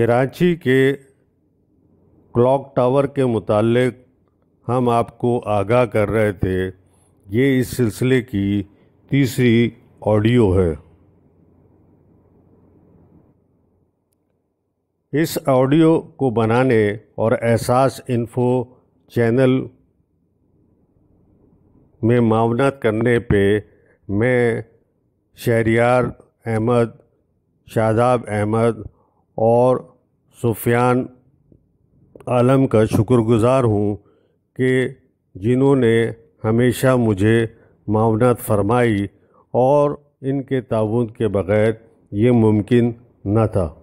کراچی کے clock tower کے متعلق ہم آپ کو آگاہ کر رہے تھے، یہ اس سلسلے کی تیسری آڈیو ہے۔ اس آڈیو کو بنانے اور احساس انفو چینل میں معاونت کرنے پہ میں شہریار احمد، شاداب احمد اور سفیان عالم کا شکر گزار ہوں کہ جنہوں نے ہمیشہ مجھے معاونت فرمائی اور ان کے تعاون کے بغیر یہ ممکن نہ تھا۔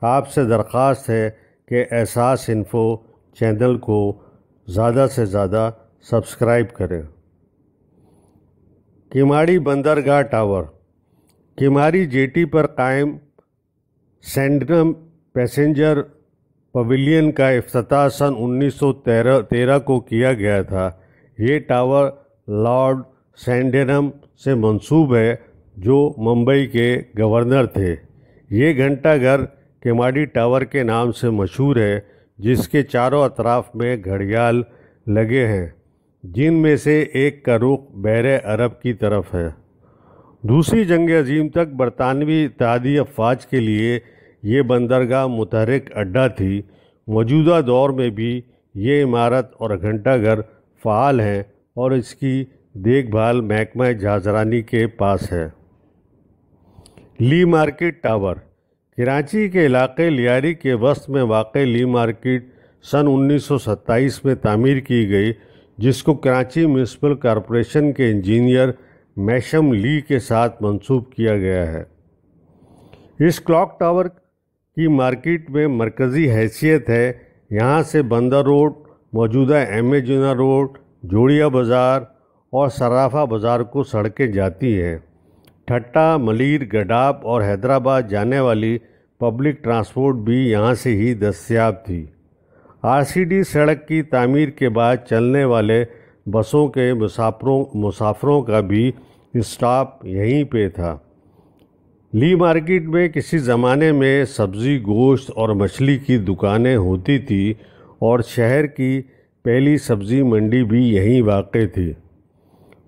آپ سے درخواست ہے کہ احساس انفو چینل کو زیادہ سے زیادہ سبسکرائب کریں۔ کماڑی بندرگاہ ٹاور کماری جیٹی پر قائم سینڈنم پیسنجر پویلین کا افتتاح سن انیس سو تیرہ تیرہ کو کیا گیا تھا۔ یہ ٹاور لارڈ سینڈنم سے منسوب ہے، جو ممبئی کے گورنر تھے۔ یہ گھنٹہ گھر کماڑی ٹاور کے نام سے مشہور ہے، جس کے چاروں اطراف میں گھڑیال لگے ہیں۔ جن میں سے ایک کا رخ بحر عرب کی طرف ہے۔ دوسری جنگ عظیم تک برطانوی اتحادی افواج کے لیے یہ بندرگاہ متحرک اڈہ تھی۔ موجودہ دور میں بھی یہ عمارت اور گھنٹہ گھر فعال ہیں اور اس کی دیکھ بھال محکمہ جہازرانی کے پاس ہے۔ لی مارکیٹ ٹاور۔ کراچی کے علاقے لیاری کے وسط میں واقع لی مارکیٹ سن انیس سو ستائیس میں تعمیر کی گئی، جس کو کراچی میونسپل کارپوریشن کے انجینئر میشم لی کے ساتھ منسوب کیا گیا ہے۔ اس کلاک ٹاور کی مارکیٹ میں مرکزی حیثیت ہے۔ یہاں سے بندر روڈ، موجودہ ایم اے جنا روڈ، جوڑیا بازار اور صرافہ بازار کو سڑکیں جاتی ہیں۔ ٹھٹا ملیر، گڈاب اور حیدرآباد جانے والی پبلک ٹرانسپورٹ بھی یہاں سے ہی دستیاب تھی۔ آر سی ڈی سڑک کی تعمیر کے بعد چلنے والے بسوں کے مسافروں مسافروں کا بھی اسٹاپ یہیں پہ تھا۔ لی مارکیٹ میں کسی زمانے میں سبزی گوشت اور مچھلی کی دکانیں ہوتی تھی اور شہر کی پہلی سبزی منڈی بھی یہیں واقع تھی۔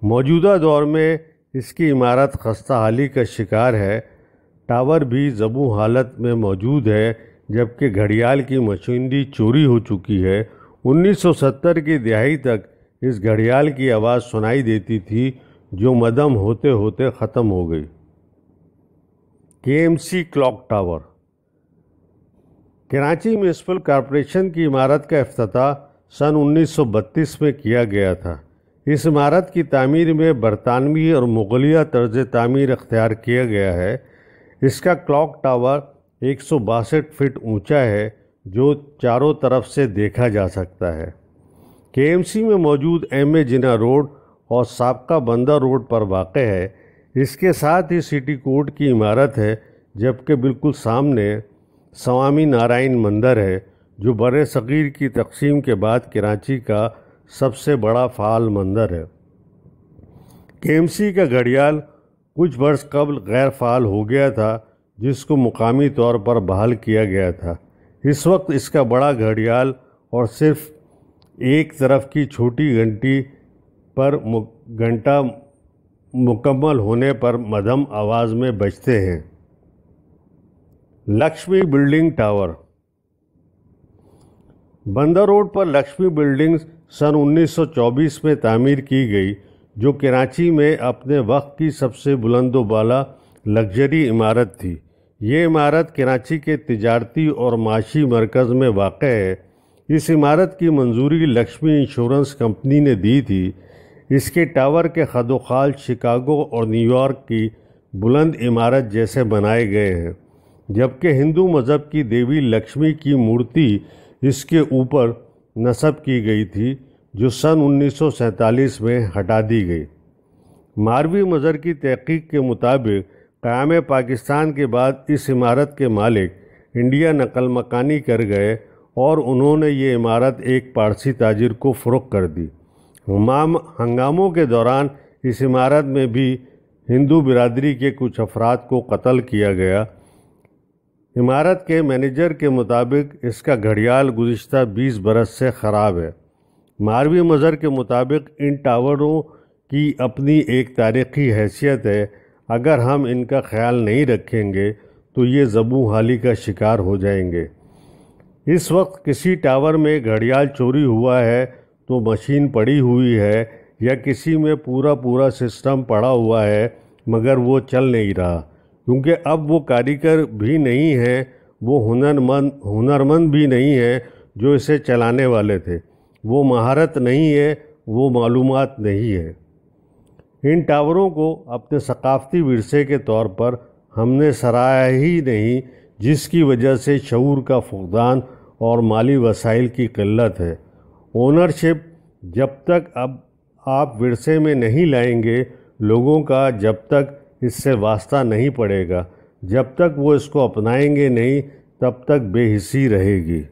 موجودہ دور میں اس کی عمارت خستہ حالی کا شکار ہے۔ ٹاور بھی زبوں حالت میں موجود ہے، جبکہ گھڑیال کی مشینری چوری ہو چکی ہے۔ انیس سو ستر کی دہائی تک اس گھڑیال کی آواز سنائی دیتی تھی جو مدم ہوتے ہوتے ختم ہو گئی۔ K M C clock tower. Karachi municipal corporation کی عمارت کا افتتاح سن انیس سو بتیس میں کیا گیا تھا۔ اس عمارت کی تعمیر میں برطانوی اور مغلیہ طرز تعمیر اختیار کیا گیا ہے۔ اس کا کلاک ٹاور ایک سو باسٹھ فٹ اونچا ہے جو چاروں طرف سے دیکھا جا سکتا ہے۔ کے ایم سی میں موجود ایم اے جنا روڈ اور سابقہ بندہ روڈ پر واقع ہے۔ اس کے ساتھ ہی سٹی کوٹ کی عمارت ہے، جبکہ بالکل سامنے سوامی نارائن مندر ہے، جو بر صغیر کی تقسیم کے بعد کراچی کا سب سے بڑا فعال مندر ہے۔ کے ایم سی کا گھڑیال کچھ برس قبل غیر فعال ہو گیا تھا، جس کو مقامی طور پر بحال کیا گیا تھا۔ اس وقت اس کا بڑا گھڑیال اور صرف ایک طرف کی چھوٹی گھنٹی پر گھنٹہ مکمل ہونے پر مدھم آواز میں بجتے ہیں۔ Lakshmi building tower. Bunder road پر لکشمی بلڈنگ سن انیس سو چوبیس میں تعمیر کی گئی، جو کراچی میں اپنے وقت کی سب سے بلند و بالا لگژری عمارت تھی۔ یہ عمارت کراچی کے تجارتی اور معاشی مرکز میں واقع ہے۔ اس عمارت کی منظوری لکشمی انشورنس کمپنی نے دی تھی۔ اس کے ٹاور کے خد و خال شکاگو اور نیو یارک کی بلند عمارت جیسے بنائے گئے ہیں، جبکہ ہندو مذہب کی دیوی لکشمی کی مورتی اس کے اوپر نصب کی گئی تھی، جو سن انیس سو سینتالیس میں ہٹا دی گئی۔ ماروی مظہر کی تحقیق کے مطابق قیام پاکستان کے بعد اس عمارت کے مالک انڈیا نقل مکانی کر گئے اور انہوں نے یہ عمارت ایک پارسی تاجر کو فروخت کر دی۔ ہنگاموں کے دوران اس عمارت میں بھی ہندو برادری کے کچھ افراد کو قتل کیا گیا۔ عمارت کے مینیجر کے مطابق اس کا گھڑیال گزشتہ بیس برس سے خراب ہے۔ ماروی مظہر کے مطابق ان ٹاوروں کی اپنی ایک تاریخی حیثیت ہے۔ اگر ہم ان کا خیال نہیں رکھیں گے تو یہ زبوں حالی کا شکار ہو جائیں گے۔ اس وقت کسی ٹاور میں گھڑیال چوری ہوا ہے تو مشین پڑی ہوئی ہے یا کسی میں پورا پورا سسٹم پڑا ہوا ہے، مگر وہ چل نہیں رہا۔ کیونکہ اب وہ کاریگر بھی نہیں ہیں وہ ہنرمند ہنرمند بھی نہیں ہیں جو اسے چلانے والے تھے۔ وہ مہارت نہیں ہے، وہ معلومات نہیں ہے۔ ان ٹاوروں کو اپنے ثقافتی ورثے کے طور پر ہم نے سرایا ہی نہیں جس کی وجہ سے شعور کا فقدان اور مالی وسائل کی قلت ہے۔ اونرشپ جب تک اب آپ ورثے میں نہیں لائیں گے، لوگوں کا جب تک اس سے واسطہ نہیں پڑے گا۔ جب تک وہ اس کو اپنائیں گے نہیں، تب تک بے حسی رہے گی۔